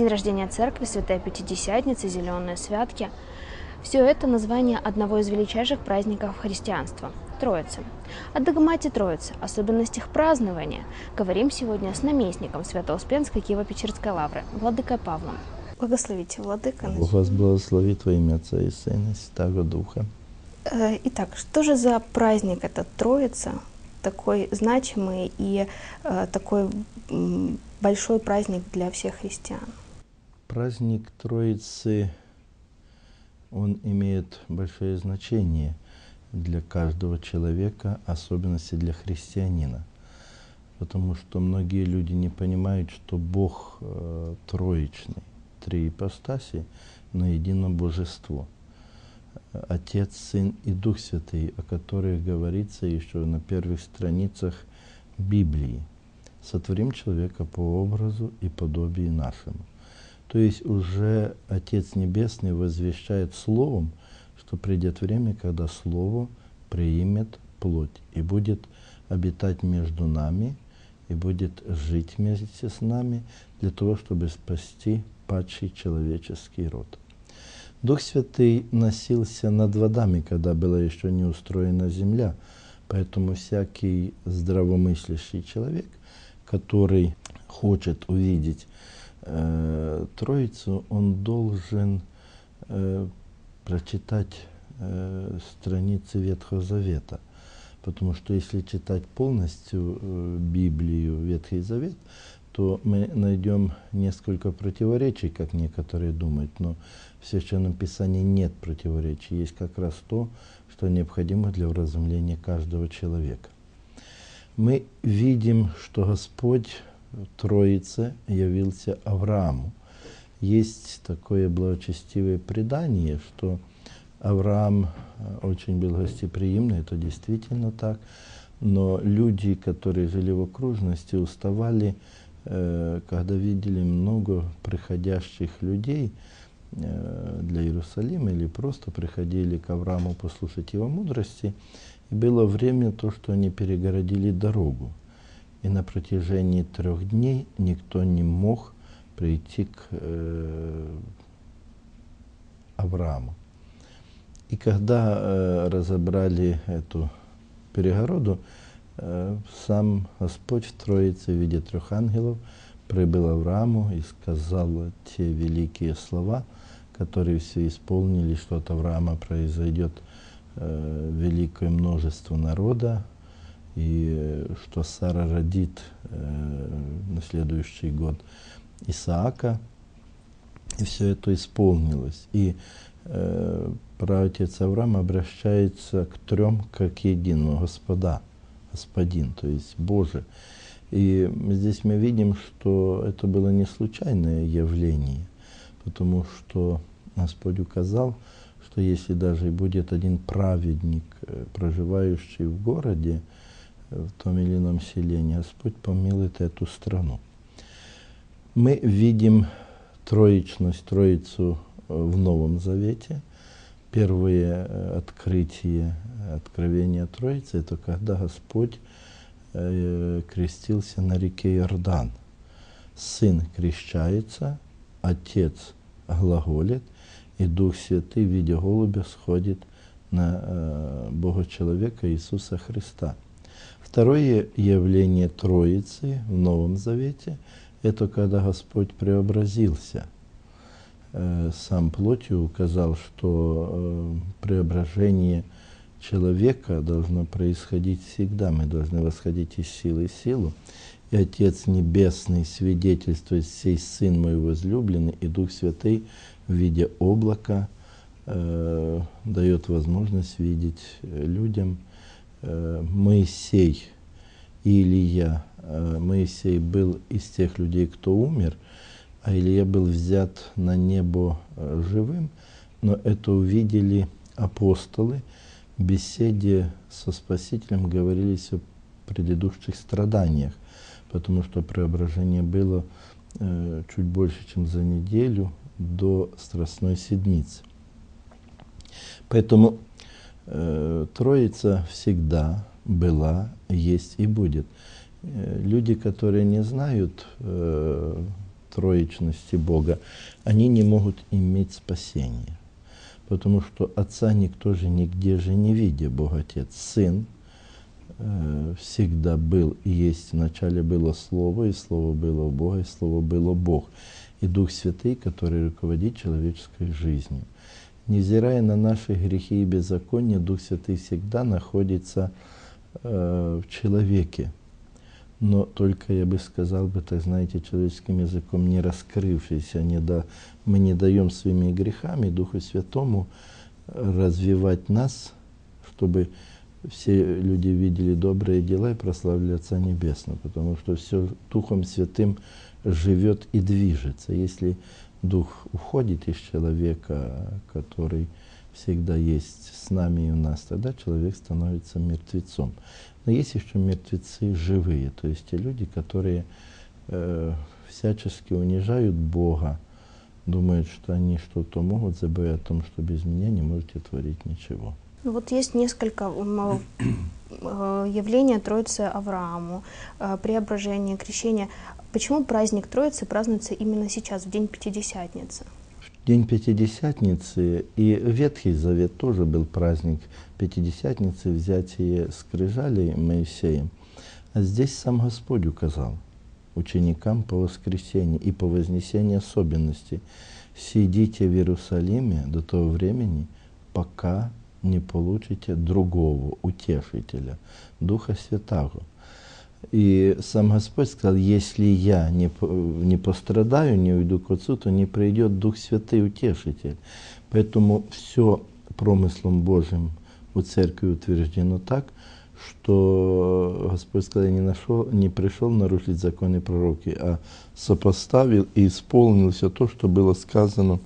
День рождения церкви, Святая Пятидесятница, Зеленые святки – все это название одного из величайших праздников христианства – Троицы. О догмате Троицы, особенностях празднования, говорим сегодня с наместником Свято-Успенской Киево-Печерской лавры, Владыкой Павлом. Благословите, Владыка. Бог вас благословит во имя Отца и Сына и Святого Духа. Э, итак, что же за праздник этот Троица, такой значимый и э, такой большой праздник для всех христиан? Праздник Троицы он имеет большое значение для каждого человека, особенности для христианина. Потому что многие люди не понимают, что Бог э, троичный, три ипостаси, но едино божество. Отец, Сын и Дух Святый, о которых говорится еще на первых страницах Библии. Сотворим человека по образу и подобию нашему. То есть уже Отец Небесный возвещает Словом, что придет время, когда Слово примет плоть и будет обитать между нами, и будет жить вместе с нами для того, чтобы спасти падший человеческий род. Дух Святый носился над водами, когда была еще не устроена земля, поэтому всякий здравомыслящий человек, который хочет увидеть э, Троицу, он должен э, прочитать э, страницы Ветхого Завета. Потому что если читать полностью Библию, Ветхий Завет, то мы найдем несколько противоречий, как некоторые думают, но в Священном Писании нет противоречий. Есть как раз то, что необходимо для вразумления каждого человека. Мы видим, что Господь Троице явился Аврааму. Есть такое благочестивое предание, что Авраам э, очень был гостеприимный, это действительно так, но люди, которые жили в окружности, уставали, э, когда видели много приходящих людей э, для Иерусалима или просто приходили к Аврааму послушать его мудрости. И было время то, что они перегородили дорогу и на протяжении трех дней никто не мог прийти к э, Аврааму. И когда э, разобрали эту перегороду, э, сам Господь в Троице в виде трех ангелов прибыл Аврааму и сказал те великие слова, которые все исполнили, что от Авраама произойдет э, великое множество народа, и э, что Сара родит э, на следующий год Исаака, и все это исполнилось. И э, праотец Авраам обращается к трем как единому, Господа, Господин, то есть Боже. И здесь мы видим, что это было не случайное явление, потому что Господь указал, что если даже будет один праведник, э, проживающий в городе, в том или ином селении, Господь помилует эту страну. Мы видим троичность, троицу э, в Новом Завете. Первые э, открытия, откровения Троицы, это когда Господь э, крестился на реке Иордан. Сын крещается, Отец глаголит, и Дух Святый в виде голубя сходит на Бога человека Иисуса Христа – Второе явление Троицы в Новом Завете – это когда Господь преобразился. Э, сам плотью указал, что э, преображение человека должно происходить всегда. Мы должны восходить из силы в силу. И Отец Небесный свидетельствует, сей Сын мой возлюбленный, и Дух Святый в виде облака э, дает возможность видеть людям – Моисей и Илья. Э, Моисей был из тех людей, кто умер, а Илья был взят на небо э, живым, но это увидели апостолы, в беседе со Спасителем говорились о предыдущих страданиях, потому что преображение было э, чуть больше, чем за неделю до Страстной Седмицы. Поэтому Э, Троица всегда была, есть и будет. Э, люди, которые не знают э, троечности Бога, они не могут иметь спасения. Потому что Отца никто же нигде же не видит, Бог Отец. Сын э, всегда был и есть. Вначале было Слово, и Слово было Бога, и Слово было Бог. И Дух Святый, который руководит человеческой жизнью. Невзирая на наши грехи и беззакония, Дух Святый всегда находится э, в человеке но только, я бы сказал бы, так знаете, человеческим языком не раскрывшийся, не да, мы не даем своими грехами Духу Святому развивать нас, чтобы все люди видели добрые дела и прославили Отца Небесного, потому что все Духом Святым живет и движется. Если Дух уходит из человека, который всегда есть с нами и у нас, тогда человек становится мертвецом. Но есть еще мертвецы живые, то есть те люди, которые э, всячески унижают Бога, думают, что они что-то могут, забывая о том, что без меня не можете творить ничего. Ну вот есть несколько э, явлений Троицы Аврааму, э, преображение, крещение. Почему праздник Троицы празднуется именно сейчас, в день Пятидесятницы? День Пятидесятницы и Ветхий Завет тоже был праздник Пятидесятницы, взятие скрижалей Моисеем. А здесь сам Господь указал ученикам по воскресенье и по вознесению особенности. Сидите в Иерусалиме до того времени, пока не получите другого утешителя, Духа Святаго. И сам Господь сказал, если я не, не пострадаю, не уйду к Отцу, то не придет Дух Святый Утешитель. Поэтому все промыслом Божьим у церкви утверждено так, что Господь сказал, я не, нашел, не пришел нарушить законы пророки, а сопоставил и исполнил все то, что было сказано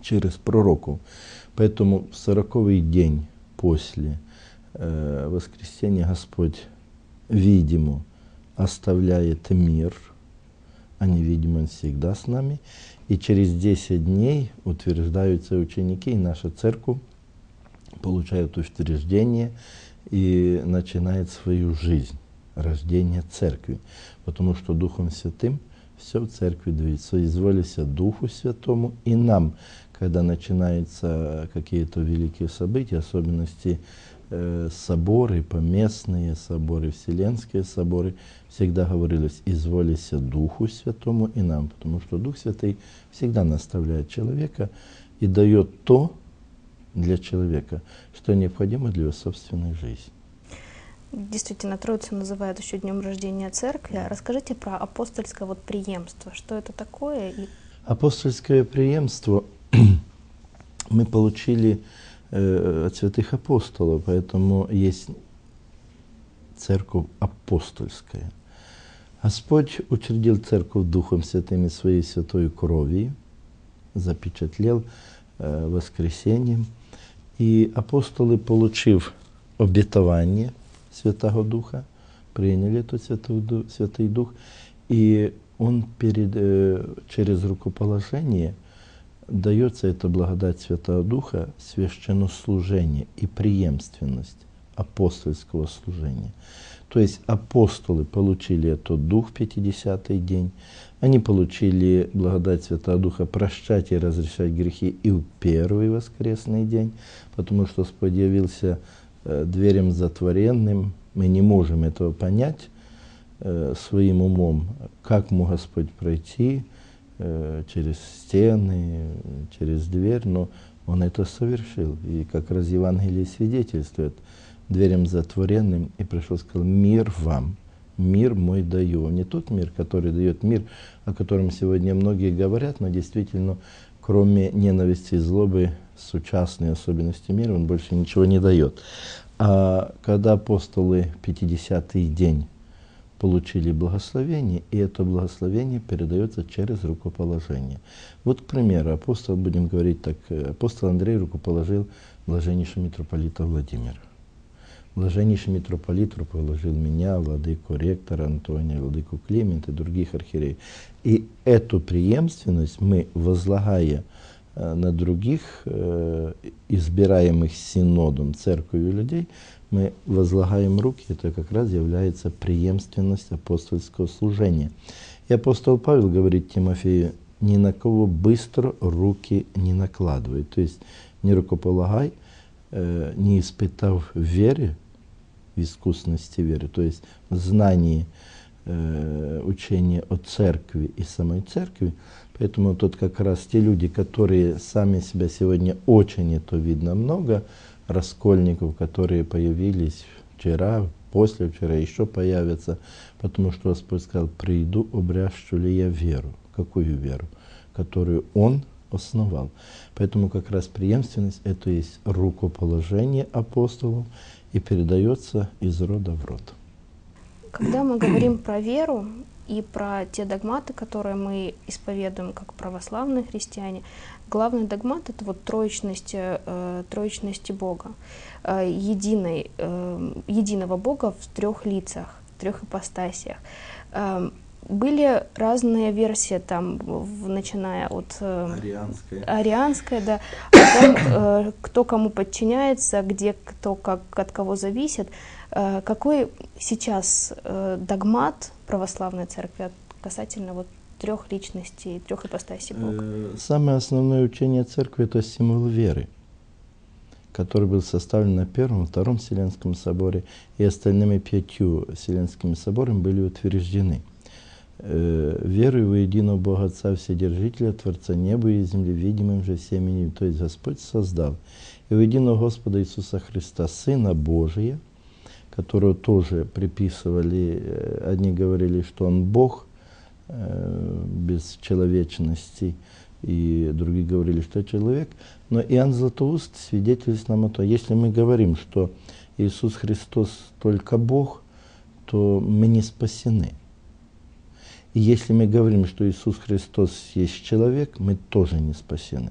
через пророку. Поэтому в сороковый день после э, воскресения Господь видимо оставляет мир, а невидимо он всегда с нами. И через 10 дней утверждаются ученики, и наша церковь получает утверждение и начинает свою жизнь, рождение церкви. Потому что Духом Святым все в церкви движется. Изволися Духу Святому и нам, когда начинаются какие-то великие события, особенности Э, соборы, поместные соборы, вселенские соборы, всегда говорилось «изволися Духу Святому и нам», потому что Дух Святый всегда наставляет человека и дает то для человека, что необходимо для его собственной жизни. Действительно, Троицу называют еще днем рождения церкви. Расскажите про апостольское вот преемство. Что это такое? Апостольское преемство мы получили э, от святых апостолов, поэтому есть церковь апостольская. Господь учредил церковь Духом Святым и Своей Святой Кровью, запечатлел э, воскресением. И апостолы, получив обетование Святого Духа, приняли этот Святой Дух, и он перед, э, через рукоположение – дается эта благодать Святого Духа, священнослужение и преемственность апостольского служения. То есть апостолы получили этот Дух в 50-й день, они получили благодать Святого Духа прощать и разрешать грехи и в первый воскресный день, потому что Господь явился э, дверем затворенным, мы не можем этого понять э, своим умом, как мог Господь пройти, через стены, через дверь, но он это совершил. И как раз Евангелие свидетельствует, дверям затворенным, и пришел, сказал, мир вам, мир мой даю. Не тот мир, который дает мир, о котором сегодня многие говорят, но действительно, кроме ненависти и злобы, сучастной особенности мира, он больше ничего не дает. А когда апостолы 50-й день получили благословение, и это благословение передается через рукоположение. Вот, к примеру, апостол, будем говорить так, э, апостол Андрей рукоположил блаженнейшего митрополита Владимира. Блаженнейший митрополит руководил меня, владыку ректора Антония, владыку Климента и других архиереев. И эту преемственность мы, возлагая на других э, избираемых синодом церковью людей, мы возлагаем руки, это как раз является преемственность апостольского служения. И апостол Павел говорит Тимофею, ни на кого быстро руки не накладывай. То есть не рукополагай, э, не испытав веры, искусности веры, то есть знании э, учения о церкви и самой церкви. Поэтому тут как раз те люди, которые сами себя сегодня очень, это видно много, раскольников, которые появились вчера, после вчера еще появятся, потому что Господь сказал, приду, обрящу ли я веру. Какую веру? Которую Он основал. Поэтому как раз преемственность – это есть рукоположение апостолов и передается из рода в род. Когда мы говорим про веру и про те догматы, которые мы исповедуем как православные христиане, главный догмат это вот троечность, э, троечности Бога, э, единой, э, единого Бога в трех лицах, в трех ипостасиях. Э, были разные версии, там, в, начиная от э, арианской, арианской да, о том, э, кто кому подчиняется, где кто как от кого зависит. Э, какой сейчас э, догмат православной церкви касательно вот трех личностей, трех ипостасей Бога? Э, самое основное учение церкви – это символ веры который был составлен на Первом, Втором Вселенском соборе, и остальными пятью Вселенскими соборами были утверждены. Э, верую в единого Бога Отца Вседержителя, Творца неба и земли, видимым же всеми ними. То есть Господь создал. И в единого Господа Иисуса Христа, Сына Божия, которого тоже приписывали, э, одни говорили, что Он Бог э, без человечности, и другие говорили, что человек. Но Иоанн Златоуст свидетельствует нам о том, если мы говорим, что Иисус Христос только Бог, то мы не спасены. И если мы говорим, что Иисус Христос есть человек, мы тоже не спасены.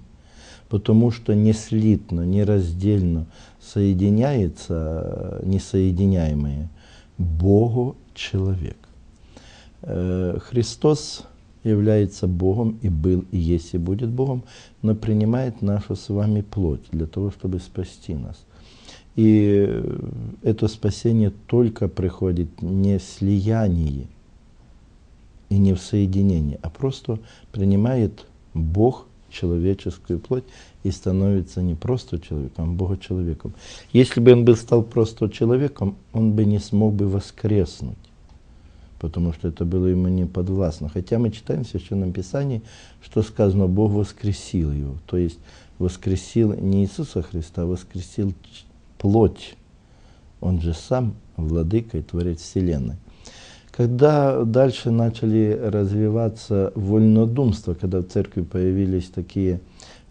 Потому что не слитно, не раздельно соединяется несоединяемое Богу человек. Э, Христос является Богом и был, и есть, и будет Богом, но принимает нашу с вами плоть для того, чтобы спасти нас. И это спасение только приходит не в слиянии, и не в соединении, а просто принимает Бог человеческую плоть и становится не просто человеком, а Бога-человеком. Если бы он был стал просто человеком, он бы не смог бы воскреснуть, потому что это было ему не подвластно. Хотя мы читаем в Священном Писании, что сказано, Бог воскресил его, то есть воскресил не Иисуса Христа, а воскресил плоть. Он же сам владыка и творец Вселенной. Когда дальше начали развиваться вольнодумство, когда в церкви появились такие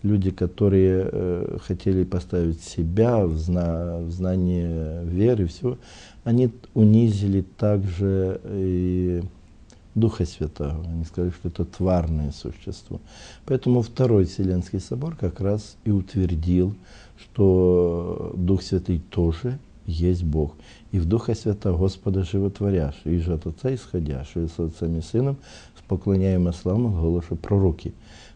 люди, которые э, хотели поставить себя в, зна в знание веры, все, они унизили также и Духа Святого. Они сказали, что это тварное существо. Поэтому Второй Вселенский собор как раз и утвердил, что Дух Святый тоже есть Бог. И в Духа Святого Господа животворяш, и же от Отца исходяш, и с Отцем и Сыном, с поклоняем и славу голосу пророки.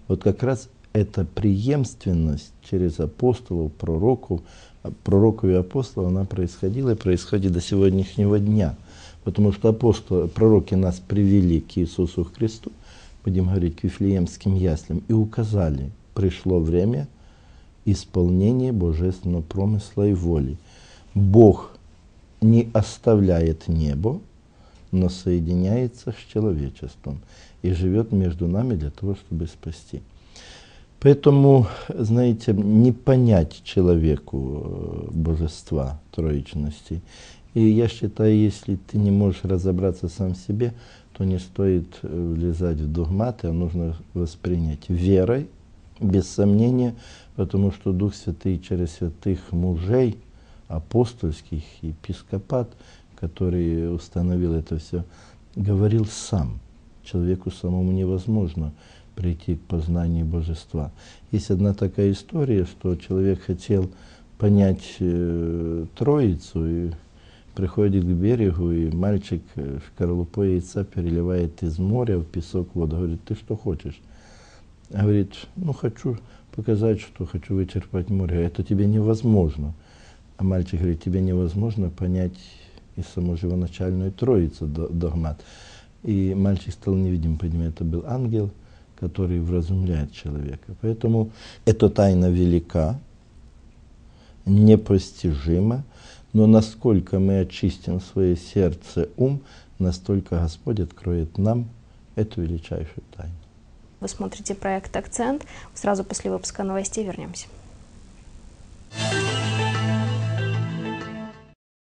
Вот как раз эта преемственность через апостолов, пророков, пророков и апостолов, она происходила и происходит до сегодняшнего дня. Потому что апостолы, пророки нас привели к Иисусу Христу, будем говорить, к Вифлеемским яслям, и указали, пришло время исполнения божественного промысла и воли. Бог не оставляет небо, но соединяется с человечеством и живет между нами для того, чтобы спасти. Поэтому, знаете, не понять человеку э, божества, троичности. И я считаю, если ты не можешь разобраться сам в себе, то не стоит э, влезать в догматы, а нужно воспринять верой, без сомнения, потому что Дух Святый через святых мужей – апостольских, епископат, который установил это все, говорил сам. Человеку самому невозможно прийти к познанию божества. Есть одна такая история, что человек хотел понять э, Троицу и приходит к берегу, и мальчик шкарлупой яйца переливает из моря в песок воду. Говорит, ты что хочешь? Говорит, ну хочу показать, что хочу вычерпать море. Это тебе невозможно. А мальчик говорит, тебе невозможно понять и саму живоначальную троицу догмат. и мальчик стал невидим, понимаете, это был ангел, который вразумляет человека. Поэтому эта тайна велика, непостижима, но насколько мы очистим свое сердце, ум, настолько Господь откроет нам эту величайшую тайну. Вы смотрите проект «Акцент». Сразу после выпуска новостей вернемся.